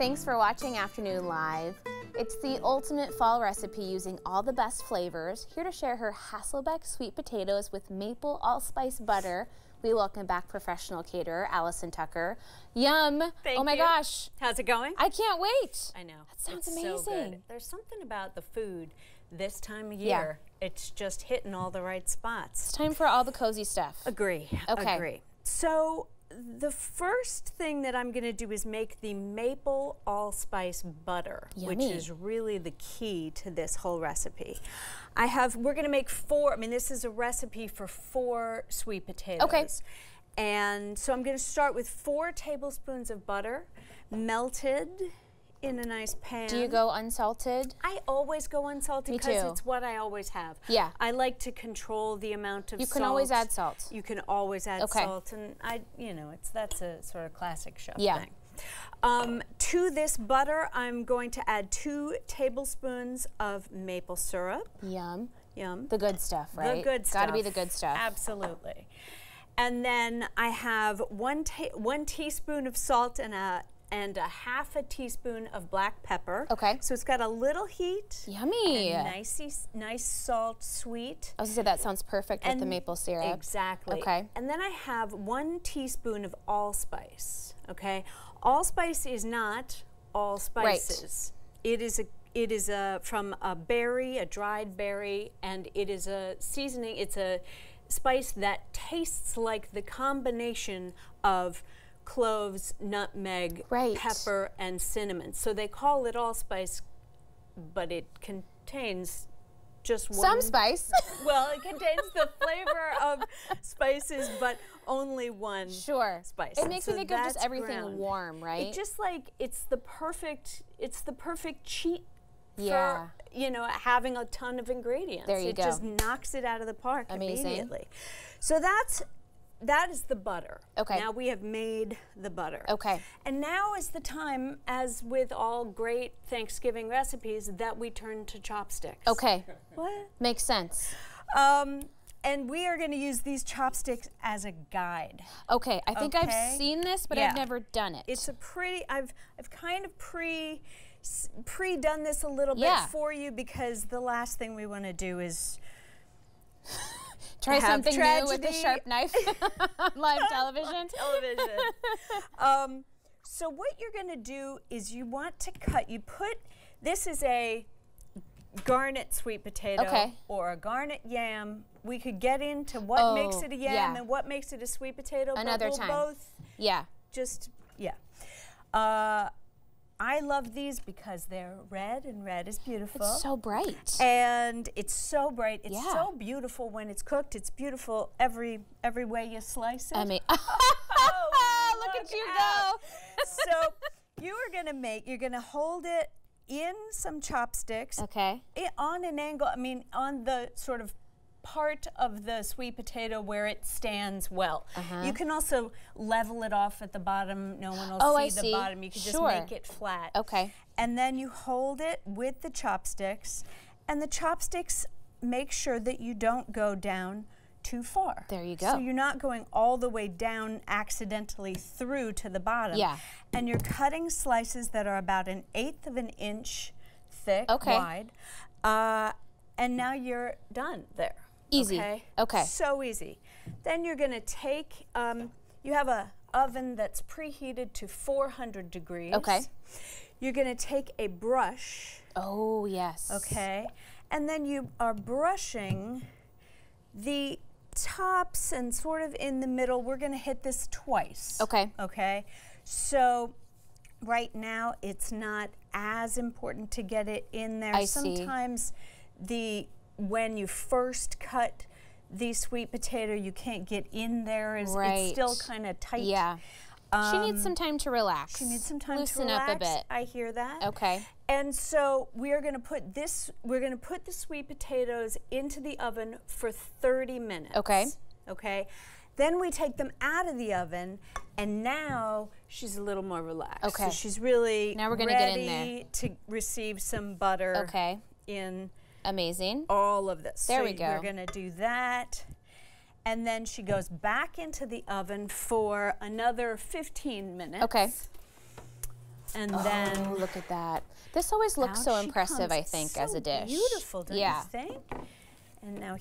Thanks for watching Afternoon Live. It's the ultimate fall recipe using all the best flavors. Here to share her Hasselback sweet potatoes with maple allspice butter. We welcome back professional caterer Alison Tucker. Yum! Thank oh my you. gosh. How's it going? I can't wait. I know. That sounds It's amazing. So good. There's something about the food this time of year. Yeah. It's just hitting all the right spots. It's time for all the cozy stuff. Agree. Okay. Agree. So the first thing that I'm going to do is make the maple allspice butter, which is really the key to this whole recipe. I have we're going to make four, I mean this is a recipe for four sweet potatoes. Okay. And so I'm going to start with 4 tablespoons of butter melted in a nice pan. Do you go unsalted? I always go unsalted because it's what I always have. Yeah. I like to control the amount of You salt. You can always add salt. You can always add Okay. salt, and I, you know, it's that's a sort of classic chef Yeah. thing. Um, to this butter, I'm going to add two tablespoons of maple syrup. Yum. Yum. The good stuff, right? The good stuff. Gotta be the good stuff. Absolutely. And then I have one ta- one teaspoon of salt and a and a half a teaspoon of black pepper. Okay. So it's got a little heat. Yummy. And nice, nice salt, sweet. I was gonna say that sounds perfect with the maple syrup. Exactly. Okay. And then I have one teaspoon of allspice. Okay. Allspice is not all spices. Right. It is a it is a from a berry, a dried berry, and it is a seasoning. It's a spice that tastes like the combination of cloves, nutmeg, Right. pepper, and cinnamon. So they call it allspice, but it contains just one Some spice. well, it contains the flavor of spices, but only one sure. spice. It makes so me think of just everything ground. warm, right? It just like it's the perfect. It's the perfect cheat. Yeah. For, you know, having a ton of ingredients. There you it go. just knocks it out of the park Amazing. immediately. So that's that is the butter. Okay. Now we have made the butter. Okay. And now is the time, as with all great Thanksgiving recipes, that we turn to chopsticks. okay. What? Makes sense. Um, and we are going to use these chopsticks as a guide. Okay. I think Okay. I've seen this, but Yeah. I've never done it. It's a pretty. I've I've kind of pre pre done this a little Yeah. bit for you because the last thing we want to do is Try something new with a sharp knife on live television. television. um, so what you're going to do is you want to cut. You put this is a garnet sweet potato Okay. or a garnet yam. We could get into what makes Oh, it a yam yeah. and what makes it a sweet potato. Another but we'll time. both Yeah. just yeah. Uh, I love these because they're red and red is beautiful. It's so bright. and it's so bright. It's Yeah. so beautiful when it's cooked. It's beautiful every every way you slice it. I mean, Oh, look at you out. go. so you are gonna make. You're gonna hold it in some chopsticks Okay. i- on an angle. I mean, on the sort of part of the sweet potato where it stands well. Uh-huh. You can also level it off at the bottom. No one will Oh, see I the see. bottom. You can just make it flat. Okay. And then you hold it with the chopsticks, and the chopsticks make sure that you don't go down too far. There you go. So you're not going all the way down accidentally through to the bottom. Yeah. And you're cutting slices that are about an eighth of an inch thick, Okay. wide. Uh, and now you're done there. Easy. Okay. Okay. So easy. Then you're going to take. Um, you have a oven that's preheated to 400 degrees. Okay. You're going to take a brush, Oh, yes. okay, and then you are brushing the tops and sort of in the middle. We're going to hit this twice. Okay. Okay. So right now it's not as important to get it in there. I see. Sometimes the when you first cut the sweet potato, you can't get in there. Is it's still kind of tight. Yeah. she needs some um, time to relax. She needs some time Loosen to relax. up a bit. I hear that. Okay. And so we are going to put this. We're going to put the sweet potatoes into the oven for 30 minutes. Okay. Okay. Then we take them out of the oven, and now she's a little more relaxed. Okay. So she's really Now we're gonna get in ready to receive some butter. Okay. In Amazing. all of this. There so we go. We're going to do that. And then she goes back into the oven for another 15 minutes. Okay. and oh, then Oh, look at that. This always looks so impressive, I think, So as a dish. Beautiful, don't yeah. you think? And now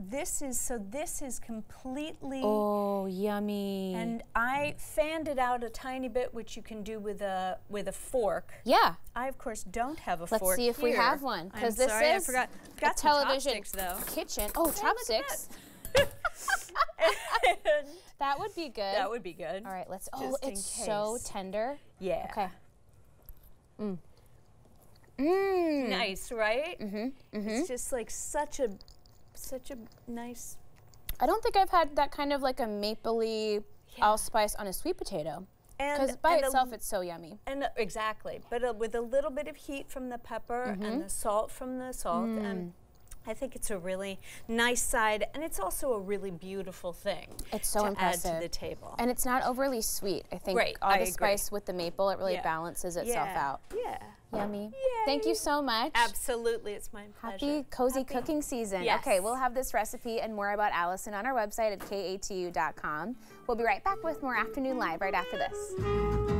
this is so this is completely Oh, yummy. and I fanned it out a tiny bit, which you can do with a with a fork. yeah. I of course don't have a fork. Let's see if we have one because this sorry, I forgot. a Got some television chopsticks, though. kitchen. Oh, chopsticks. That would be good. that would be good. All right, let's. Oh, just it's so tender. Yeah. Okay. Mm. Mmm. Nice, right? Mm -hmm, Mm-hmm. It's just like such a such a nice I don't think I've had that kind of like a mapley Yeah. allspice on a sweet potato. Because by and itself, it's so yummy. And uh, exactly, but uh, with a little bit of heat from the pepper Mm-hmm. and the salt from the salt, Mm. and I think it's a really nice side, and it's also a really beautiful thing. It's so to impressive. add to the table. And it's not overly sweet. I think Right, all I the agree. spice with the maple, it really Yeah. balances itself yeah. out. Yeah. Yummy. Thank you so much. Absolutely, it's my pleasure. Happy cozy Happy- cooking season. Yes. Okay, we'll have this recipe and more about Alison on our website at katu.com. We'll be right back with more Afternoon Live right after this.